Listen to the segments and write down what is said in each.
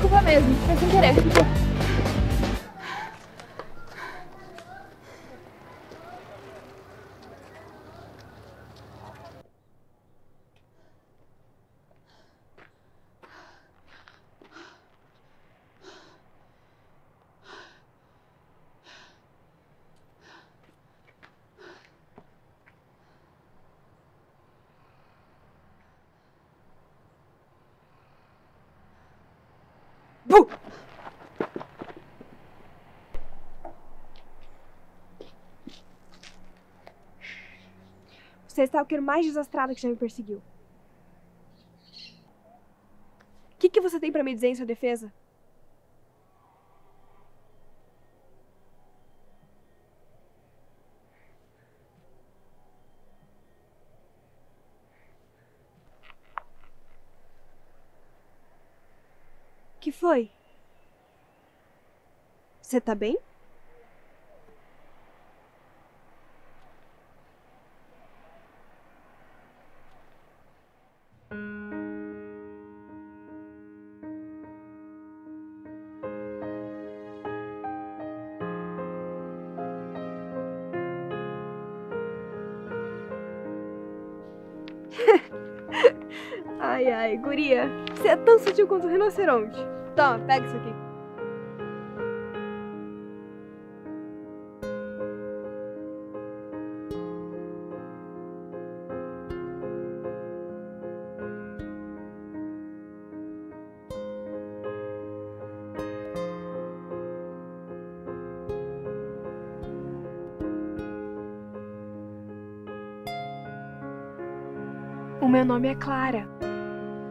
Desculpa mesmo. Foi sem querer. Tá de boa. Bu! Você é o stalker mais desastrado que já me perseguiu. O que, que você tem pra me dizer em sua defesa? que foi? Você tá bem? Ai, guria. Você é tão sutil quanto um rinoceronte. Toma, pega isso aqui. O meu nome é Clara.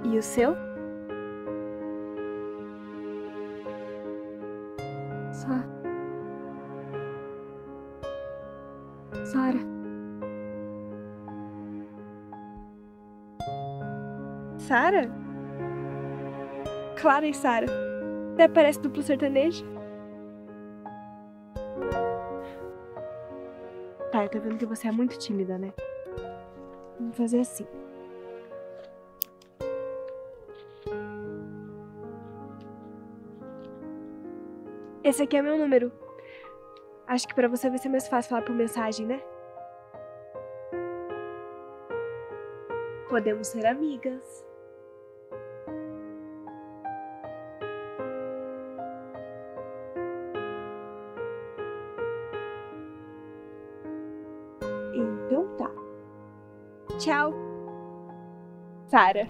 E o seu? Sa... Sara. Sara? Clara e Sara. Até parece duplo sertanejo. Tá, eu tô vendo que você é muito tímida, né? Vamos fazer assim. Esse aqui é meu número. Acho que pra você vai ser mais fácil falar por mensagem, né? Podemos ser amigas. Então tá. Tchau. Sara.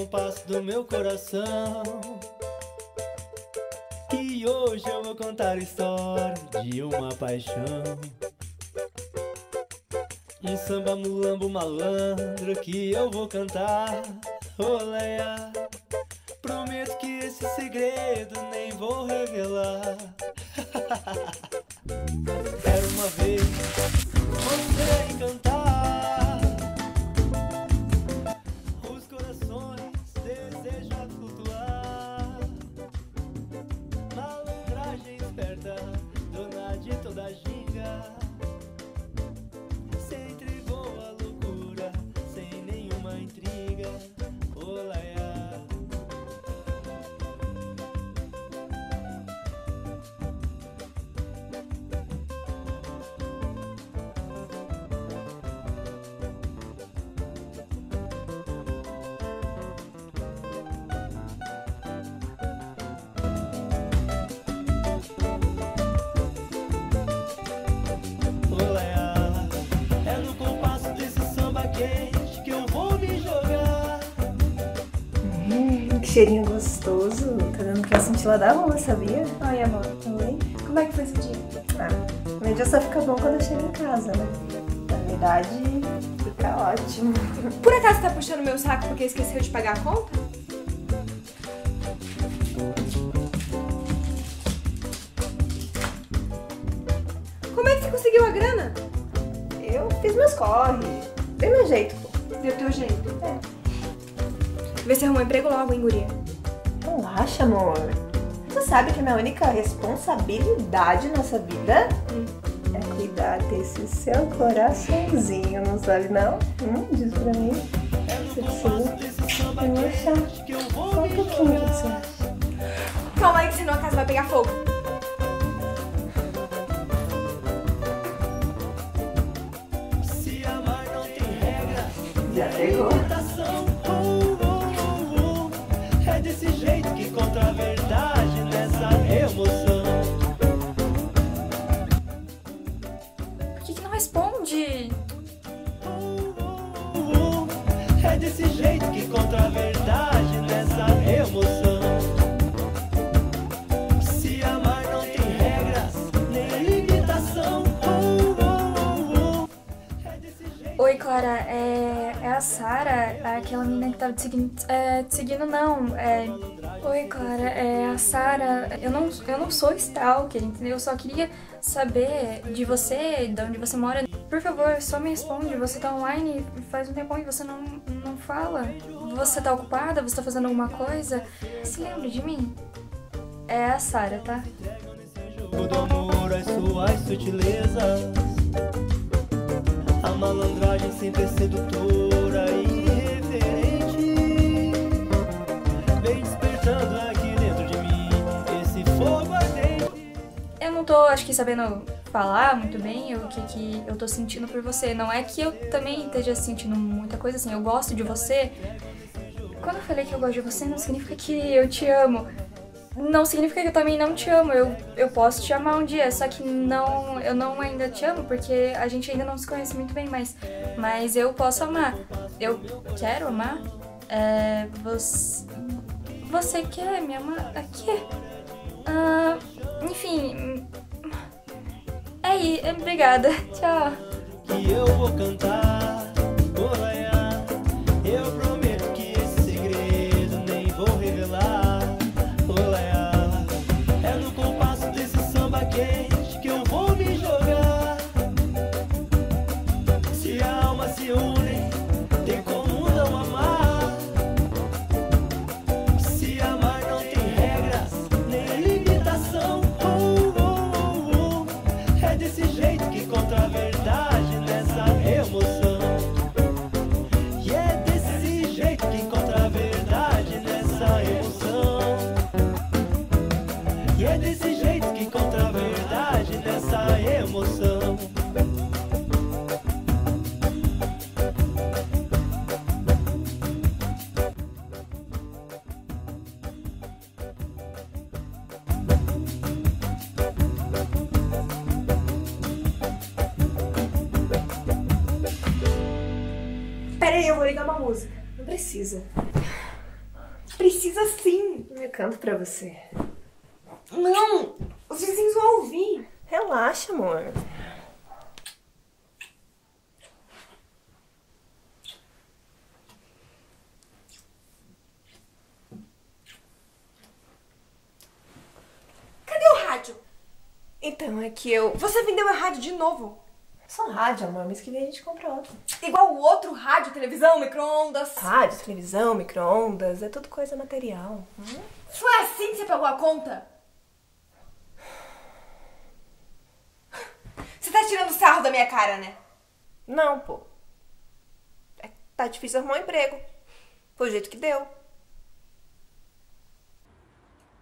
Compasso do meu coração. E hoje eu vou contar a história de uma paixão. Um samba mulambo malandro que eu vou cantar. Oleia, prometo que esse segredo nem vou revelar. cheirinho gostoso. Tá dando pra sentir lá da rua, sabia? Oi, amor. Oi. Como é que foi esse dia? Ah, mídia só fica bom quando eu chego em casa, né? Na verdade, fica ótimo. Por acaso tá puxando meu saco porque esqueceu de pagar a conta? Como é que você conseguiu a grana? Eu fiz meus corre. Dei meu jeito, pô. Deu teu jeito. É. Vê se arrumou emprego logo, hein, guria? Relaxa, amor. Você sabe que minha única responsabilidade nessa vida é cuidar desse seu coraçãozinho, não sabe não? Hum, diz pra mim. Você precisa relaxar. Só um pouquinho, você acha? Calma aí que senão a casa vai pegar fogo. Se amar não tem regra, Já pegou. Aquela menina que tava te seguindo. É, te seguindo não, é. Oi, Clara, é a Sara. Eu não, eu não sou stalker, entendeu? Eu só queria saber de você, de onde você mora. Por favor, só me responde. Você tá online faz um tempão e você não, não fala. Você tá ocupada? Você tá fazendo alguma coisa? Se lembra de mim? É a Sara, tá? amor, as suas sutilezas. A malandragem sempre é sedutora e tô, acho que, sabendo falar muito bem o que, que eu tô sentindo por você. Não é que eu também esteja sentindo muita coisa assim, eu gosto de você. Quando eu falei que eu gosto de você, não significa que eu te amo. Não significa que eu também não te amo. Eu, eu posso te amar um dia, só que não, eu não ainda te amo porque a gente ainda não se conhece muito bem, mas, mas eu posso amar. Eu quero amar. É, você, você quer me amar? Aqui? Ah, enfim. É aí, obrigada. Tchau. Ligar uma música. Não precisa. Precisa sim. Eu canto pra você. Não, os vizinhos vão ouvir. Relaxa, amor. Cadê o rádio? Então, é que eu... Você vendeu o rádio de novo. Só um rádio, amor. Mês que vem a gente compra outro. Igual o outro rádio, televisão, micro-ondas. Rádio, televisão, micro-ondas, é tudo coisa material. Hum? Foi assim que você pagou a conta? Você tá tirando sarro da minha cara, né? Não, pô. É, tá difícil arrumar um emprego. Foi o jeito que deu.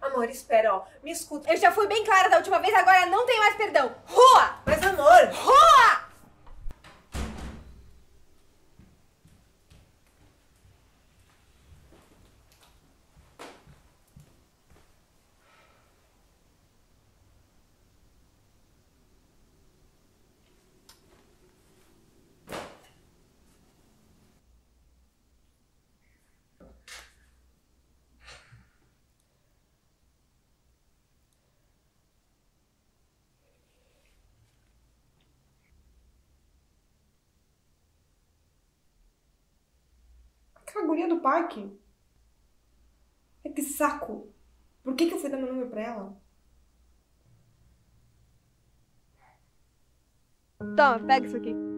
Amor, espera, ó. Me escuta. Eu já fui bem clara da última vez, agora não tem mais perdão. Rua! Mas, amor... Rua! Guria do parque. Ai, que saco. Por que, que eu fui dar meu número pra ela? Toma, pega isso aqui.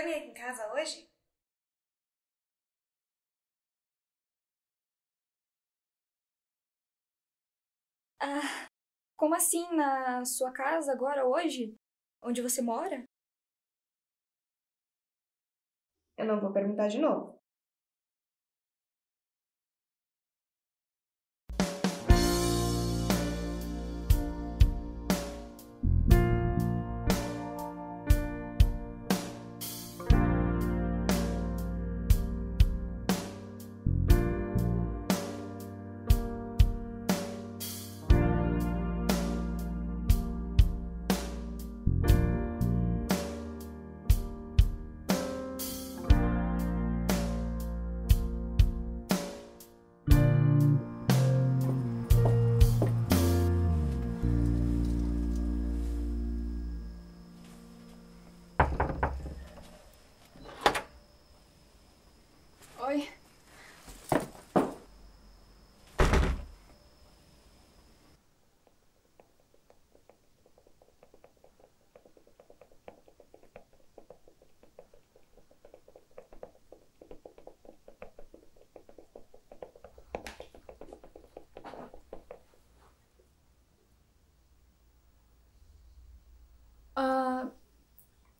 Quer vir aqui em casa hoje? Ah, como assim? Na sua casa agora, hoje? Onde você mora? Eu não vou perguntar de novo.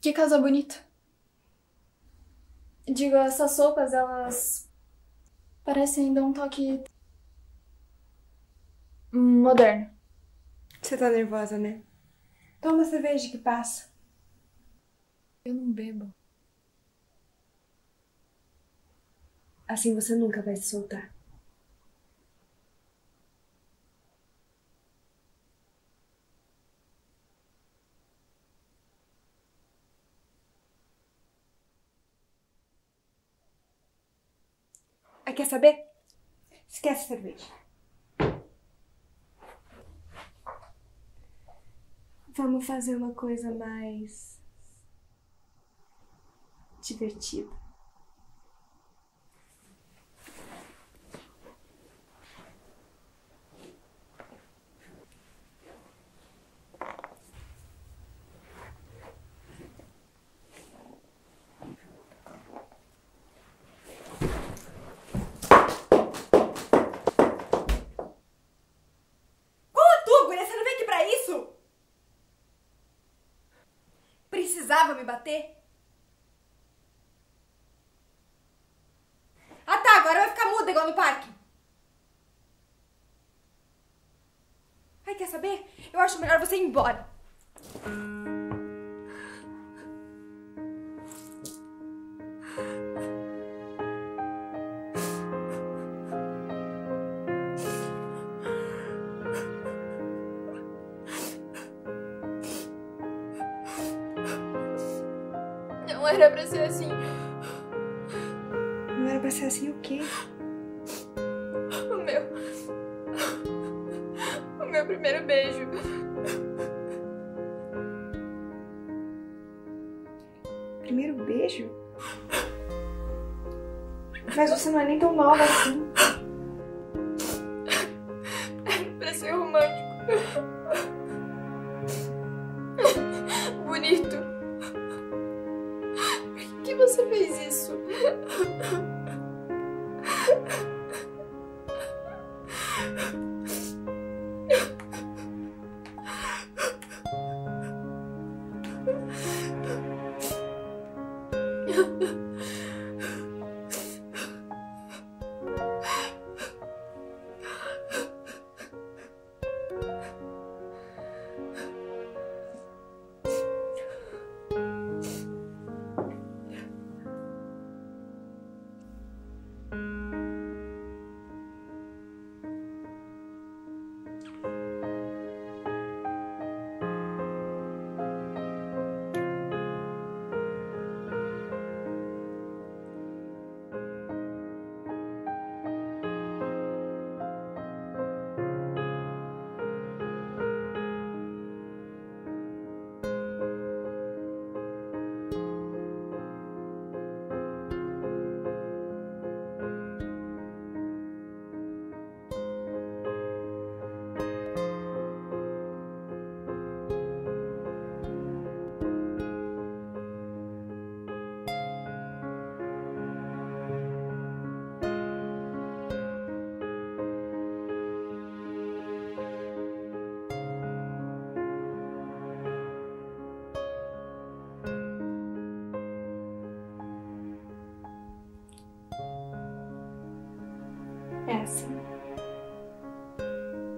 Que casa bonita. Digo, essas sopas, elas parecem ainda um toque moderno. Você tá nervosa, né? Toma cerveja que passa. Eu não bebo. Assim você nunca vai se soltar. Ah, quer saber? Esquece a cerveja. Vamos fazer uma coisa mais divertida. Qual a tua, guria? Você não veio aqui pra isso? Precisava me bater? Ah tá, agora vai ficar muda igual no parque. Ai, quer saber? Eu acho melhor você ir embora. Era pra ser assim. Não era pra ser assim o quê? O meu. O meu primeiro beijo. Primeiro beijo? Mas você não é nem tão nova assim. Você fez isso?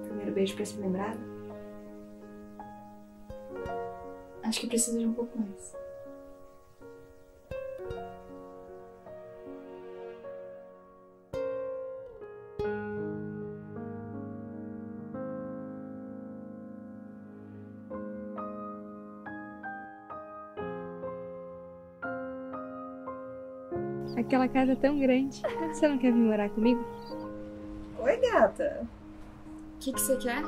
Primeiro beijo pra ser lembrado? Acho que precisa de um pouco mais. Aquela casa é tão grande. Você não quer vir morar comigo? Gata. O que você quer?